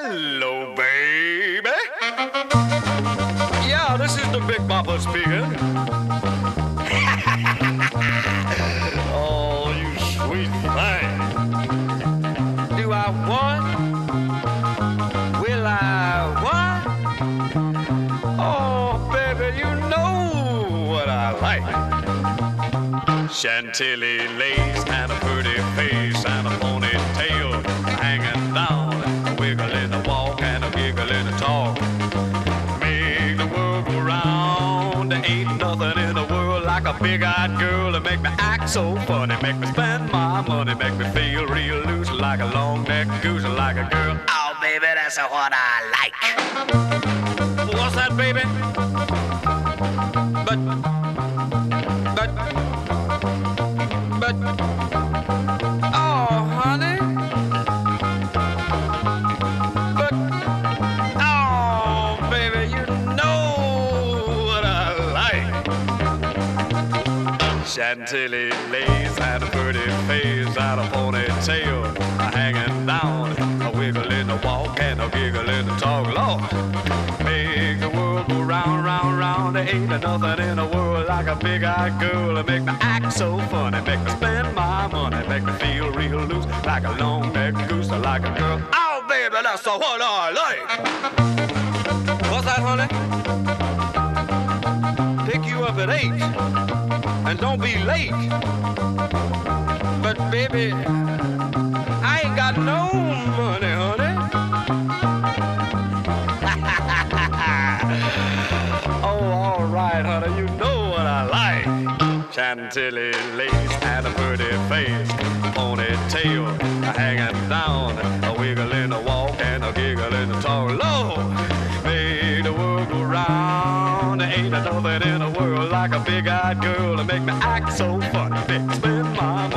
Hello, baby. Yeah, this is the Big Bopper speaking. oh, you sweet thing. Do I what? Will I what? Oh, baby, you know what I like. Chantilly lace and a pretty face big-eyed girl to make me act so funny, make me spend my money, make me feel real loose like a long-necked goose, like a girl. Oh, baby, that's what I like. What's that, baby? Chantilly lace and a pretty face and a ponytail hanging down, a wiggle in the walk and a giggle in the talk. Lord, make the world go round, round, round. There ain't nothing in the world like a big-eyed girl to make me act so funny, make me spend my money, make me feel real loose like a long-necked goose, like a girl. Oh, baby, that's what I like. What's that, honey? Pick you up at eight, and don't be late. But baby, I ain't got no money, honey. oh, all right, honey, you know what I like. Chantilly lace and a pretty face, ponytail hanging down, a wiggle ain't nothing in the world like a big-eyed girl to make me act so funny, make me my